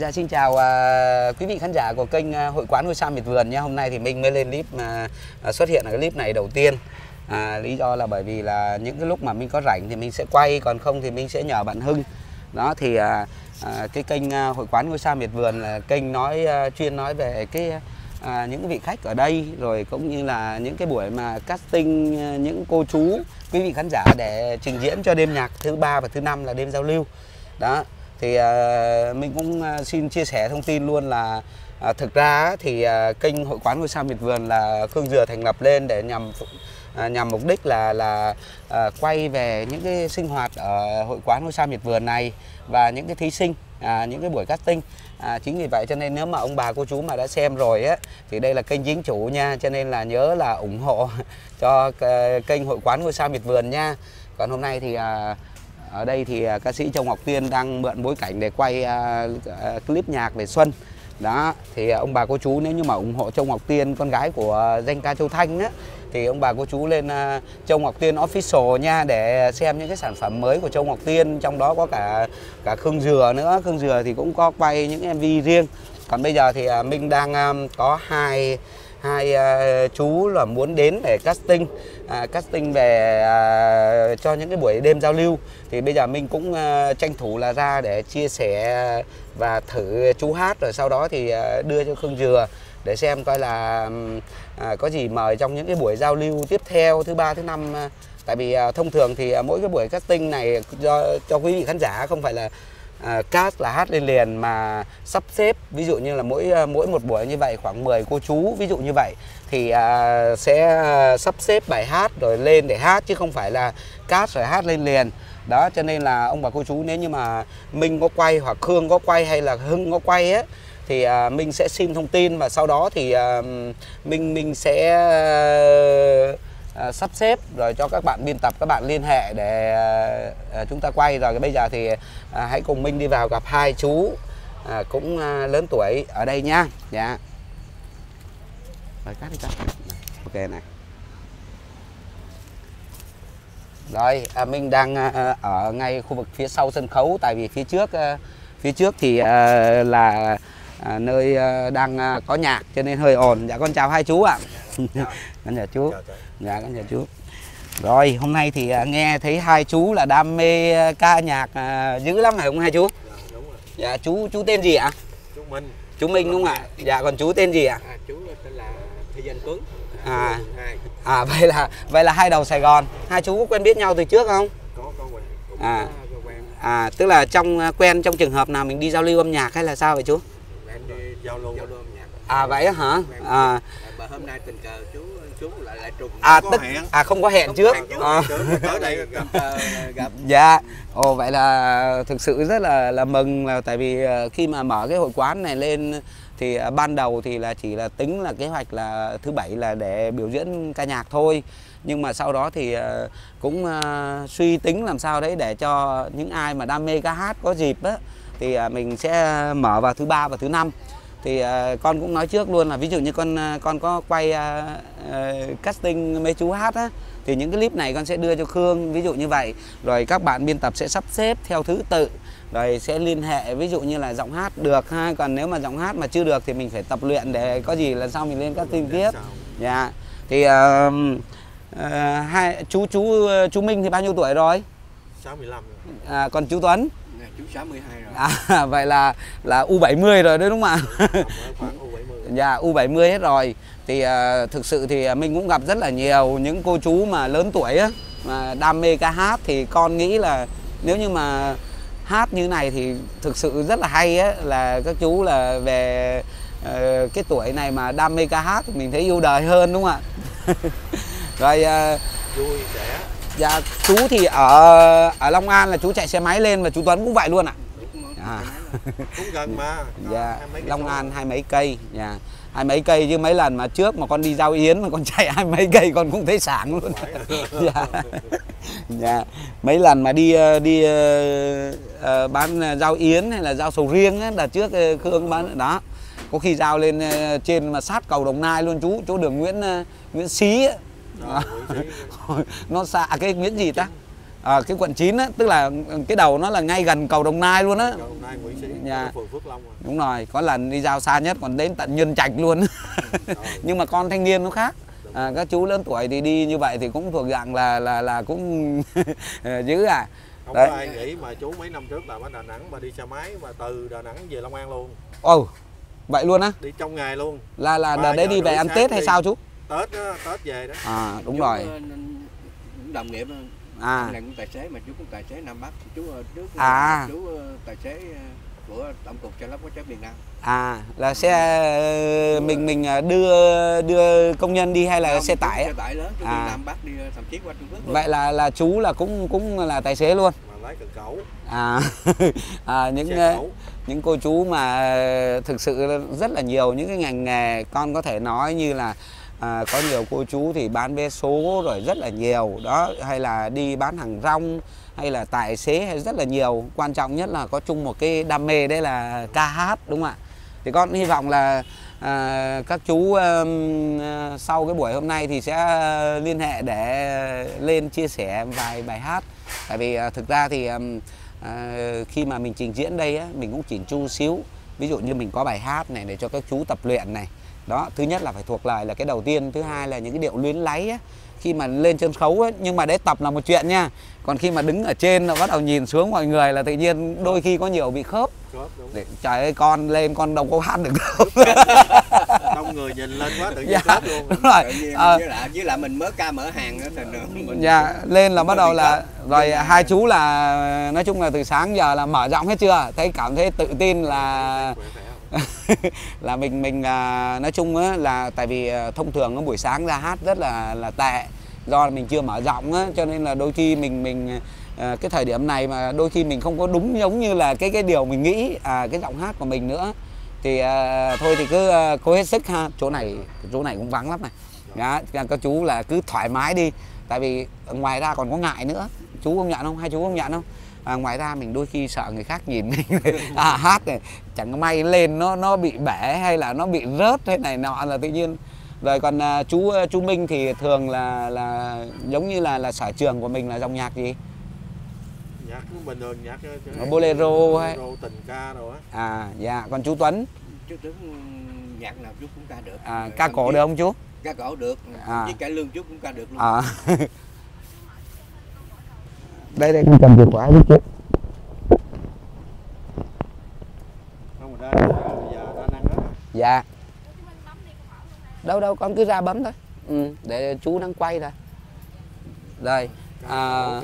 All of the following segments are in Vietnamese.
Dạ xin chào uh, quý vị khán giả của kênh uh, Hội quán ngôi sao miệt vườn nhé. Hôm nay thì mình mới lên clip mà uh, à, xuất hiện ở cái clip này đầu tiên. À, lý do là bởi vì là những cái lúc mà mình có rảnh thì mình sẽ quay còn không thì mình sẽ nhờ bạn Hưng. Đó thì uh, uh, cái kênh uh, Hội quán ngôi sao miệt vườn là kênh nói uh, chuyên nói về cái uh, những vị khách ở đây rồi cũng như là những cái buổi mà casting uh, những cô chú quý vị khán giả để trình diễn cho đêm nhạc thứ ba và thứ năm là đêm giao lưu. Đó thì uh, mình cũng uh, xin chia sẻ thông tin luôn là uh, thực ra thì uh, kênh hội quán ngôi sao miệt vườn là Khương Dừa thành lập lên để nhằm uh, nhằm mục đích là là uh, quay về những cái sinh hoạt ở hội quán ngôi sao miệt vườn này và những cái thí sinh à, những cái buổi casting. À, chính vì vậy cho nên nếu mà ông bà cô chú mà đã xem rồi á thì đây là kênh chính chủ nha. Cho nên là nhớ là ủng hộ cho kênh hội quán ngôi sao miệt vườn nha. Còn hôm nay thì à, ở đây thì à, ca sĩ Châu Ngọc Tiên đang mượn bối cảnh để quay à, à, clip nhạc về Xuân. Đó, thì ông bà cô chú nếu như mà ủng hộ Châu Ngọc Tiên, con gái của danh ca Châu Thanh á, thì ông bà cô chú lên Châu Ngọc Tiên official nha, để xem những cái sản phẩm mới của Châu Ngọc Tiên. Trong đó có cả cả Khương Dừa nữa. Khương Dừa thì cũng có quay những MV riêng. Còn bây giờ thì mình Minh đang có hai hai uh, chú là muốn đến để casting. Uh, casting về uh, cho những cái buổi đêm giao lưu. Thì bây giờ mình cũng uh, tranh thủ là ra để chia sẻ và thử chú hát rồi sau đó thì uh, đưa cho Khương Dừa để xem coi là uh, có gì mời trong những cái buổi giao lưu tiếp theo thứ ba thứ năm uh, tại vì uh, thông thường thì uh, mỗi cái buổi casting này do cho quý vị khán giả không phải là à, cast là hát lên liền mà sắp xếp ví dụ như là mỗi ờ, mỗi một buổi như vậy khoảng 10 cô chú ví dụ như vậy thì à, sẽ ờ, sắp xếp bài hát rồi lên để hát chứ không phải là cast rồi hát lên liền. Đó cho nên là ông bà cô chú nếu như mà Minh có quay hoặc Khương có quay hay là Hưng có quay á thì à, Minh sẽ xin thông tin và sau đó thì à, Minh Minh sẽ à, sắp xếp rồi cho các bạn biên tập các bạn liên hệ để à, à, chúng ta quay. Rồi bây giờ thì à, hãy cùng Minh đi vào gặp hai chú à, cũng à, lớn tuổi ở đây nha dạ. Rồi cắt đi cắt. Ok này. Rồi à, Minh đang à, à, ở ngay khu vực phía sau sân khấu tại vì phía trước à, phía trước thì à, là à, nơi à, đang à, có nhạc cho nên hơi ồn. Dạ con chào hai chú ạ. à. con chào chú. Dạ con chào chú. Rồi hôm nay thì à, nghe thấy hai chú là đam mê ca nhạc à, dữ lắm phải không hai chú? Dạ chú chú tên gì ạ? Chú Minh. Chú Minh đúng không ạ? Dạ còn chú tên gì ạ? À, chú tên là Thi Danh Tuấn. À. À vậy là vậy là hai đầu Sài Gòn. Hai chú có quen biết nhau từ trước không? Có có quen. À. à tức là trong quen trong trường hợp nào mình đi giao lưu âm nhạc hay là sao vậy chú? Em đi giao lưu giao lưu âm nhạc. À vậy hả? À mà hôm nay tình cờ chú chú lại lại trùng. À tức à không có hẹn không trước, hẹn trước. À. tới đây tình cờ gặp dạ. Ồ vậy là thực sự rất là là mừng là tại vì khi mà mở cái hội quán này lên thì ban đầu thì là chỉ là tính là kế hoạch là thứ bảy là để biểu diễn ca nhạc thôi. Nhưng mà sau đó thì cũng suy tính làm sao đấy để cho những ai mà đam mê ca hát có dịp á thì mình sẽ mở vào thứ ba và thứ năm thì uh, con cũng nói trước luôn là ví dụ như con uh, con có quay uh, uh, casting mấy chú hát á thì những cái clip này con sẽ đưa cho Khương ví dụ như vậy. Rồi các bạn biên tập sẽ sắp xếp theo thứ tự rồi sẽ liên hệ ví dụ như là giọng hát được ha. Còn nếu mà giọng hát mà chưa được thì mình phải tập luyện để có gì là sau mình lên casting tiếp. Dạ. Thì uh, uh, hai chú chú chú Minh thì bao nhiêu tuổi rồi 65 rồi. à, còn chú Tuấn? Nè, chú 62 rồi. À, vậy là là U70 rồi đấy đúng không ạ? Khoảng U70 dạ U70 hết rồi. Thì uh, thực sự thì mình cũng gặp rất là nhiều những cô chú mà lớn tuổi á mà đam mê ca hát. Thì con nghĩ là nếu như mà hát như này thì thực sự rất là hay á là các chú là về uh, cái tuổi này mà đam mê ca hát thì mình thấy yêu đời hơn đúng không ạ? Rồi uh, vui trẻ dạ chú thì ở ở Long An là chú chạy xe máy lên và chú Tuấn cũng vậy luôn ạ. À. cũng gần mà. Dạ Long An hai mấy cây. Dạ. Hai mấy cây chứ mấy lần mà trước mà con đi giao yến mà con chạy hai mấy cây con cũng thấy sáng luôn. Dạ. Dạ. Mấy lần mà đi đi uh, bán giao yến hay là giao sầu riêng á là trước khương bán đó. Có khi giao lên trên mà sát cầu đồng nai luôn chú chỗ đường nguyễn nguyễn xí nó xa cái nguyễn gì ta à, cái quận 9 á tức là cái đầu nó là ngay gần cầu Đồng Nai luôn á Cầu Đồng Nai Nguyễn Sĩ Dạ. phường Phước Long à. đúng rồi có lần đi giao xa nhất còn đến tận Nhân Trạch luôn Rồi. nhưng mà con thanh niên nó khác à, các chú lớn tuổi thì đi như vậy thì cũng thuộc dạng là là là cũng dữ à không Đấy. có ai nghĩ mà chú mấy năm trước làm ở Đà Nẵng mà đi xe máy mà từ Đà Nẵng về Long An luôn ồ vậy luôn á đi trong ngày luôn là là đợt đấy đi về ăn Tết hay đi. sao chú Tết á, Tết về đó. À đúng Chú, rồi ờ, đồng nghiệp ờ, à. anh là cũng tài xế mà chú cũng tài xế Nam Bắc. Chú ờ, trước À. chú ờ, tài xế ờ, của tổng cục xe lắp có chế miền Nam. À là xe ờ, mình mình ờ, đưa đưa công nhân đi hay là Không, xe tải xe tải lớn chú À. đi Nam Bắc đi ờ, thậm chí qua Trung Quốc luôn. Vậy là là chú là cũng cũng là tài xế luôn? Mà lái cần cẩu. À, à những xe ờ, cẩu. những cô chú mà thực sự rất là nhiều những cái ngành nghề con có thể nói như là à, có nhiều cô chú thì bán vé số rồi rất là nhiều. Đó hay là đi bán hàng rong hay là tài xế hay rất là nhiều. Quan trọng nhất là có chung một cái đam mê đấy là ca hát đúng không ạ? Thì con hy vọng là à, các chú à, sau cái buổi hôm nay thì sẽ à, liên hệ để lên chia sẻ vài bài hát. Tại vì à, thực ra thì à, khi mà mình trình diễn đây á, mình cũng chỉnh chu xíu. Ví dụ như mình có bài hát này để cho các chú tập luyện này đó thứ nhất là phải thuộc lời là cái đầu tiên thứ hai là những cái điệu luyến láy khi mà lên sân khấu ấy, nhưng mà đấy tập là một chuyện nha. Còn khi mà đứng ở trên nó bắt đầu nhìn xuống mọi người là tự nhiên đôi khi có nhiều bị khớp. Để, trời ơi con lên con đâu có hát được đâu. Đông người nhìn lên quá tự nhiên Dạ. khớp luôn. đúng rồi. Nhiên Ờ, với lại với lại mình mới ca mở hàng nữa thành mình dạ lên là bắt đầu là rồi mà- hai chú là nói chung là từ sáng giờ là mở giọng hết chưa? Thấy cảm thấy tự tin là không? Là mình mình là nói chung á, là tại vì à, thông thường buổi sáng ra hát rất là là tệ. Do là mình chưa mở giọng á cho nên là đôi khi mình mình à, cái thời điểm này mà đôi khi mình không có đúng giống như là cái cái điều mình nghĩ à, cái giọng hát của mình nữa. Thì à, thôi thì cứ à, cố hết sức ha. Chỗ này chỗ này cũng vắng lắm này. Đó, các chú là cứ thoải mái đi. Tại vì ngoài ra còn có ngại nữa. Chú không nhận không? Hai chú không nhận không? À, ngoài ra mình đôi khi sợ người khác nhìn mình. À, hát này chẳng may lên nó nó bị bể hay là nó bị rớt hay này nọ là tự nhiên. Rồi còn à, chú chú Minh thì thường là là giống như là là sở trường của mình là dòng nhạc gì? Nhạc bình thường nhạc ờ, Nó bolero hay- bolero tình ca rồi á. À dạ. Còn chú Tuấn? Chú tướng nhạc nào chú cũng ca được. À, ca cổ được không chú? Ca cổ được. À. với cải lương chú cũng ca được luôn. À đây đây con cầm chìa khóa giúp đây đó dạ. Đâu đâu con cứ ra bấm thôi. Ừ, để chú đang quay rồi ca à,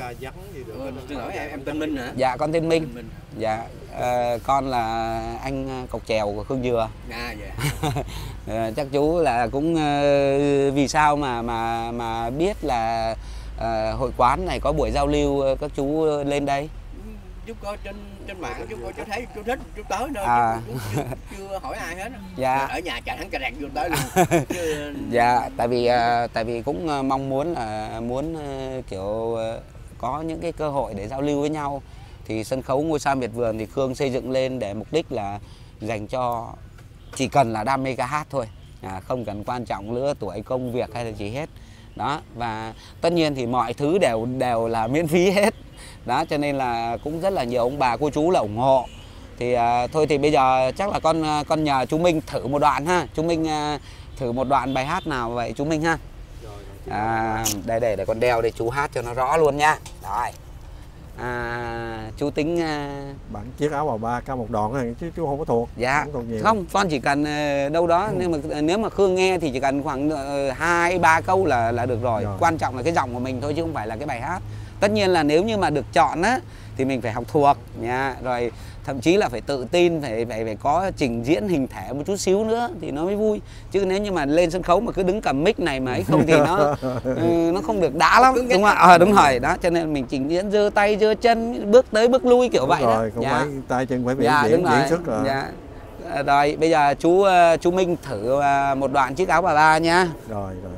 em em tên Minh hả? Dạ con tên Minh. Dạ ờ, con là anh ờ, cọc chèo của Khương Dừa. À dạ. Ờ, chắc chú là cũng vì sao mà mà mà biết là ờ, hội quán này có buổi giao lưu ờ, các chú lên đây chú coi trên trên mạng chú coi chú thấy chú thích chú tới nơi À. chú, chú, chú, chưa hỏi ai hết. Dạ. ở nhà chạy hắn cà ràng vô tới luôn Chứ, dạ tại vì ờ, tại vì cũng ờ, mong muốn là muốn ờ, kiểu ờ, có những cái cơ hội để giao lưu với nhau thì sân khấu ngôi sao miệt vườn thì Khương xây dựng lên để mục đích là dành cho chỉ cần là đam mê ca hát thôi à, không cần quan trọng lứa tuổi công việc hay là gì hết đó và tất nhiên thì mọi thứ đều đều là miễn phí hết. Đó cho nên là cũng rất là nhiều ông bà cô chú là ủng hộ. Thì à, thôi thì bây giờ chắc là con à, con nhờ chú Minh thử một đoạn ha. Chú Minh à, thử một đoạn bài hát nào vậy chú Minh ha. À, đây để để con đeo để chú hát cho nó rõ luôn nha. Rồi à, chú tính à, bạn chiếc áo bà ba ca một đoạn này chứ chú không có thuộc dạ không thuộc nhiều không con chỉ cần ờ, đâu đó Ừ. nếu mà nếu mà Khương nghe thì chỉ cần khoảng ờ, hai ba câu là là được rồi. Rồi. quan trọng là cái giọng của mình thôi chứ không phải là cái bài hát tất nhiên là nếu như mà được chọn á thì mình phải học thuộc nha rồi thậm chí là phải tự tin phải phải phải có trình diễn hình thể một chút xíu nữa thì nó mới vui. Chứ nếu như mà lên sân khấu mà cứ đứng cầm mic này mà ấy không thì nó ừ, nó không được đã lắm đúng không ạ? à, đúng rồi đó cho nên mình trình diễn giơ tay giơ chân bước tới bước lui kiểu Đúng vậy rồi đó cũng Dạ. phải tay chân phải biểu Dạ, diễn diễn xuất rồi. Dạ. À, Rồi, bây giờ chú ờ, chú Minh thử ờ, một đoạn chiếc áo bà ba nha. rồi rồi.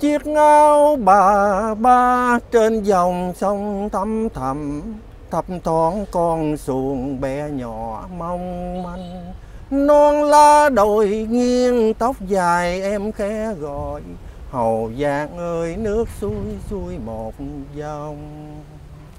Chiếc áo bà ba trên dòng sông thăm thầm thấp thoáng con xuồng bé nhỏ mong manh. Non lá đồi nghiêng, tóc dài em khẽ gọi. Hầu Giang ơi, nước xuôi xuôi một dòng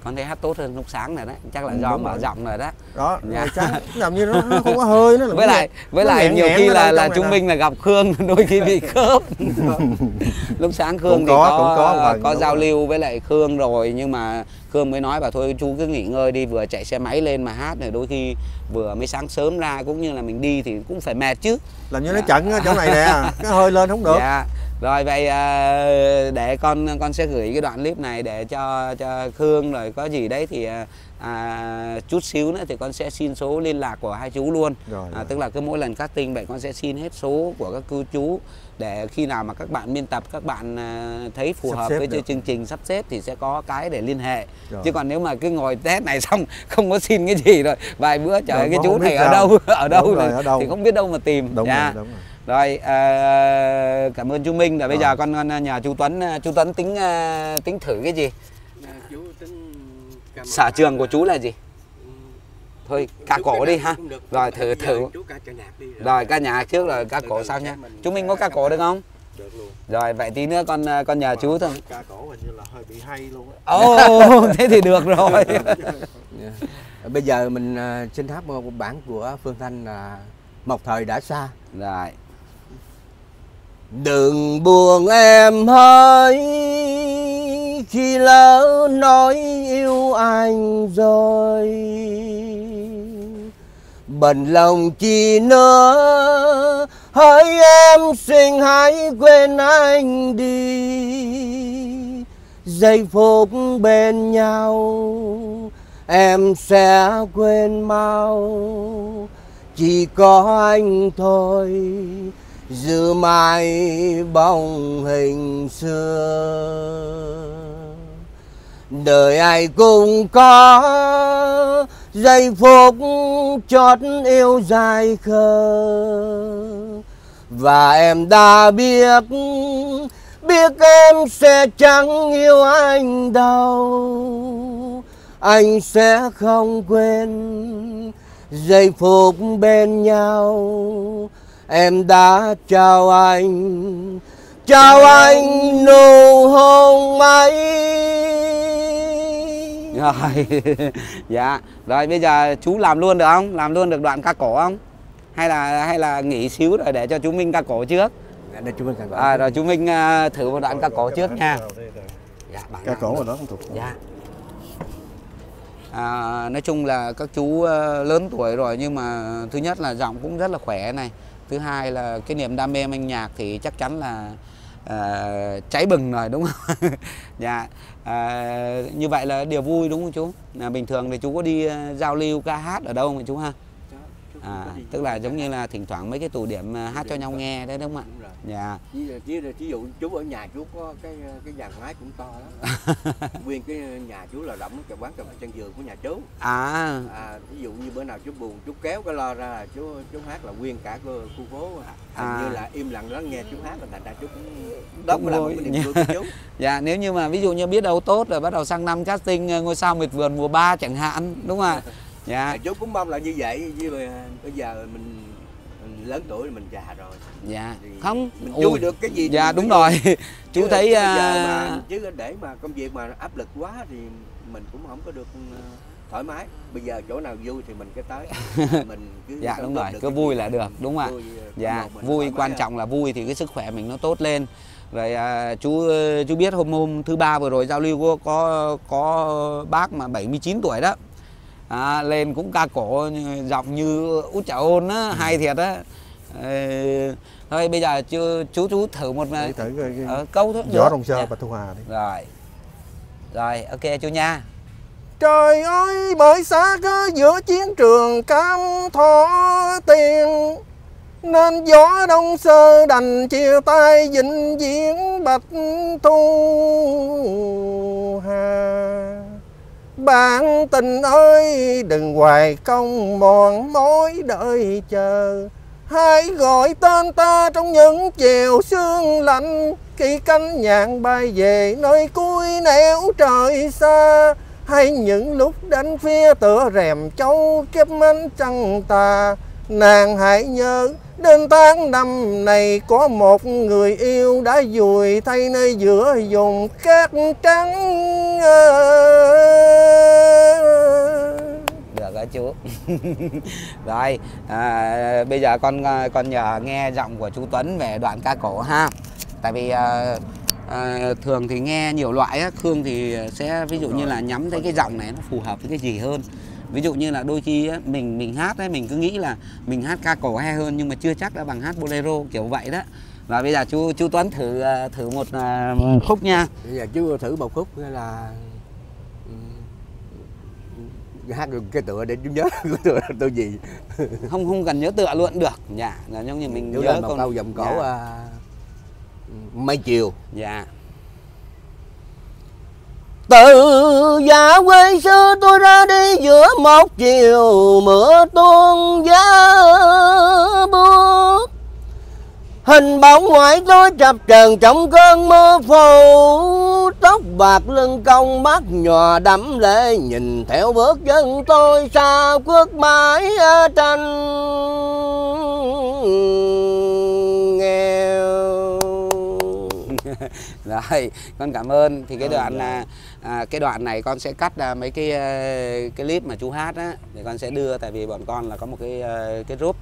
con thấy hát tốt hơn lúc sáng này đấy chắc là Ừ, do mở rồi. giọng rồi đó đó Dạ. rồi sáng làm như nó, nó không có hơi nó với lại với lại nhiều khi là là chúng mình là gặp khương đôi khi bị khớp lúc sáng khương Cũng thì có, có có một có, lần, đúng giao rồi. lưu với lại khương rồi nhưng mà khương mới nói bảo thôi chú cứ nghỉ ngơi đi vừa chạy xe máy lên mà hát này đôi khi vừa mới sáng sớm ra cũng như là mình đi thì cũng phải mệt chứ làm như nó chận ở chỗ này nè cái hơi lên không được Dạ. Rồi vậy à, để con con sẽ gửi cái đoạn clip này để cho cho Khương rồi có gì đấy thì à, à, chút xíu nữa thì con sẽ xin số liên lạc của hai chú luôn. Rồi, À, rồi. tức là cứ mỗi lần casting vậy con sẽ xin hết số của các cô chú để khi nào mà các bạn biên tập các bạn à, thấy phù Sắp hợp với được. chương trình sắp xếp thì sẽ có cái để liên hệ. Rồi. Chứ còn nếu mà cứ ngồi test này xong không có xin cái gì rồi vài bữa trời Rồi, cái chú này ở đâu ở đâu, Đúng rồi, thì- ở đâu. thì không biết đâu mà tìm. đúng Dạ. rồi đúng rồi Rồi à, cảm ơn chú Minh. Rồi bây Rồi. giờ con con nhờ chú Tuấn à, chú Tuấn tính à, tính thử cái gì? À, mẫu trường của chú là gì? ừ, Thôi ca cổ đi ha. Rồi thử thử. Rồi ca nhạc trước rồi ca cổ sau nha. mình Chú Minh có ca cổ được không? được luôn Rồi vậy tí nữa con à, con nhờ chú thôi. ca cổ hình như là hơi bị hay luôn á Ồ thế thì được rồi. Bây giờ mình à, xin hát một bản của Phương Thanh là Một thời đã xa. Rồi. Đừng buồn em hỡi, khi lỡ nói yêu anh rồi. Bần lòng chi nữa, Hỡi em xin hãy quên anh đi. Giây phút bên nhau, Em sẽ quên mau. Chỉ có anh thôi giữ mãi bóng hình xưa. Đời ai cũng có giây phút chót yêu dài khờ. Và em đã biết biết em sẽ chẳng yêu anh đâu. Anh sẽ không quên giây phút bên nhau em đã chào anh chào anh nụ hôn ấy Rồi. dạ. Rồi bây giờ chú làm luôn được không? Làm luôn được đoạn ca cổ không? Hay là hay là nghỉ xíu rồi để cho chú Minh ca cổ trước? Đây chú Minh. À, rồi chú Minh à, thử một đoạn ca cổ trước nha. Dạ, bản ca cổ mà đó không thuộc Dạ. À, nói chung là các chú ờ, lớn tuổi rồi nhưng mà thứ nhất là giọng cũng rất là khỏe này. Thứ hai là cái niềm đam mê âm nhạc thì chắc chắn là ờ, cháy bừng rồi đúng không? dạ. À, như vậy là điều vui đúng không chú? Là bình thường thì chú có đi ờ, giao lưu ca hát ở đâu không chú ha? À, tức là giống như là thỉnh thoảng mấy cái tụ điểm hát cho nhau nghe đấy đúng không ạ? Dạ. Chỉ, chỉ dụ chú ở nhà chú có cái cái dàn máy cũng to lắm nguyên cái nhà chú là rộng cái quán cà phê chân giường của nhà chú À, à ví dụ như bữa nào chú buồn chú kéo cái lo ra là chú chú hát là nguyên cả cái khu phố à. À. Hình như là im lặng lắng nghe chú hát là thành ra chú cũng đó Cũng là một cái niềm vui của chú Dạ nếu như mà ví dụ như biết đâu tốt rồi bắt đầu sang năm casting ờ, ngôi sao miệt vườn mùa 3 chẳng hạn đúng không ạ? Dạ. À, chú cũng mong là như vậy chứ bây- giờ mình, mình lớn tuổi mình già rồi Dạ. Không. mình Ui, vui được cái gì Dạ đúng rồi. Chú thấy à, mà chứ để mà công việc mà áp lực quá thì mình cũng không có được ờ, thoải mái bây giờ chỗ nào vui thì mình cái tới mình cứ Dạ đúng rồi, cứ vui là được, đúng ạ. vui, ờ, Dạ, vui quan hơn. trọng là vui thì cái sức khỏe mình nó tốt lên. Rồi à, chú ờ, chú biết hôm hôm thứ ba vừa rồi giao lưu có có, có bác mà 79 tuổi đó. À, lên cũng ca cổ giọng như út chả ôn á, hay thiệt á. Thôi bây giờ chú chú chú thử một để thử coi cái ờ, câu thôi. gió đông sơ Dạ. và thu hòa đi Rồi. Rồi, ok chú nha. Trời ơi bởi xa cơ giữa chiến trường cam thọ tiền Nên gió đông sơ đành chia tay vĩnh viễn bạch thu hà Bạn tình ơi đừng hoài công mòn mối đợi chờ Hãy gọi tên ta trong những chiều sương lạnh. Khi cánh nhạn bay về nơi cuối nẻo trời xa, Hay những lúc đánh phía tựa rèm châu chớp ánh trăng tà. Nàng hãy nhớ, đến tháng năm này có một người yêu đã vùi thay nơi giữa vùng cát trắng được đó chú. Rồi à, bây giờ con à, con nhờ nghe giọng của chú Tuấn về đoạn ca cổ ha. Tại vì à, à, thường thì nghe nhiều loại á Khương thì sẽ ví dụ như là nhắm thấy cái giọng này nó phù hợp với cái gì hơn. Ví dụ như là đôi khi á, mình mình hát ấy mình cứ nghĩ là mình hát ca cổ hay hơn nhưng mà chưa chắc đã bằng hát bolero kiểu vậy đó. Và bây giờ chú chú Tuấn thử à, thử một à, khúc nha. Bây giờ chú thử một khúc là hát được cái tựa để chú nhớ cái tựa là tựa gì? Không không cần nhớ tựa luôn được. Dạ là giống như mình chú nhớ một câu giọng cổ dạ. à, mây chiều. Dạ. Từ già quê xưa tôi ra đi giữa một chiều mưa tuôn buốt Hình bóng ngoại tôi chập chờn trong cơn mưa phủ Tóc bạc lưng cong mắt nhòa đẫm lệ Nhìn theo bước chân tôi xa khuất mãi tranh nghèo. Rồi con cảm ơn. Thì cái đoạn là à, cái đoạn này con sẽ cắt ra mấy cái ờ, cái clip mà chú hát á để con sẽ đưa tại vì bọn con là có một cái ờ, cái group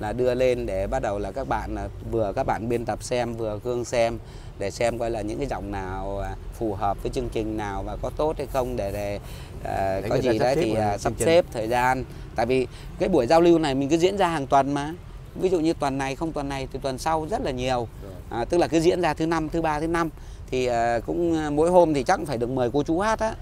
là đưa lên để bắt đầu là các bạn là vừa các bạn biên tập xem vừa cương xem để xem coi là những cái giọng nào à, phù hợp với chương trình nào và có tốt hay không để, để à, Để có gì đấy thì à, sắp xếp thời gian. Tại vì cái buổi giao lưu này mình cứ diễn ra hàng tuần mà. Ví dụ như tuần này không tuần này thì tuần sau rất là nhiều. À, tức là cứ diễn ra thứ năm thứ ba thứ năm thì à, cũng à, mỗi hôm thì chắc cũng phải được mời cô chú hát á.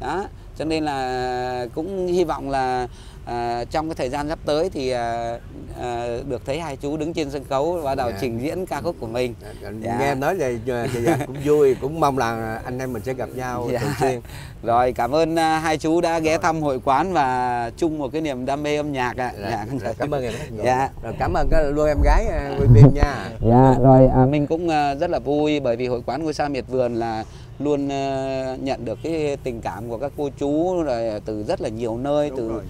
Đó cho nên là cũng hy vọng là à, trong cái thời gian sắp tới thì à, à, được thấy hai chú đứng trên sân khấu bắt đầu Dạ. trình diễn ca khúc của mình Dạ. nghe em nói vậy giờ- giờ- giờ cũng vui cũng mong là anh em mình sẽ gặp nhau Dạ. thường xuyên rồi cảm ơn à, hai chú đã ghé thăm hội quán và chung một cái niềm đam mê âm nhạc ạ Dạ, dạ, con chào cảm ơn em Dạ. rồi cảm ơn cái luôn em gái à, quay phim nha Dạ rồi à, mình cũng à, rất là vui bởi vì hội quán ngôi sao miệt vườn là luôn à, nhận được cái tình cảm của các cô chú rồi từ rất là nhiều nơi từ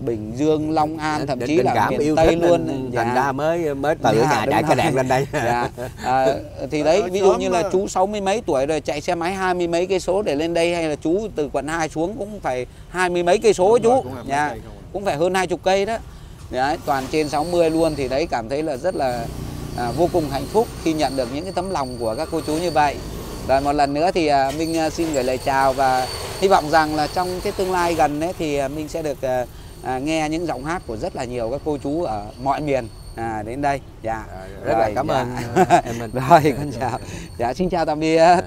Bình Dương, Long An thậm Tình- chí tình là miền yêu Tây luôn. nên Dạ. thành ra mới mới từ Dạ, nhà chạy cái đèn lên đây. Dạ. à, thì đấy ví dụ như là chú sáu mươi mấy tuổi rồi chạy xe máy hai mươi mấy cây số để lên đây hay là chú từ quận 2 xuống cũng phải hai mươi mấy cây số chú. dạ. cũng phải hơn hai chục cây đó. Đấy, toàn trên 60 luôn thì đấy cảm thấy là rất là à, vô cùng hạnh phúc khi nhận được những cái tấm lòng của các cô chú như vậy. Rồi một lần nữa thì à, Minh à, xin gửi lời chào và hy vọng rằng là trong cái tương lai gần đấy thì à, Minh sẽ được à, à, nghe những giọng hát của rất là nhiều các cô chú ở mọi miền à, đến đây. Dạ rất là cảm dạ. ơn. Em mình. Rồi con chào. Dạ xin chào tạm biệt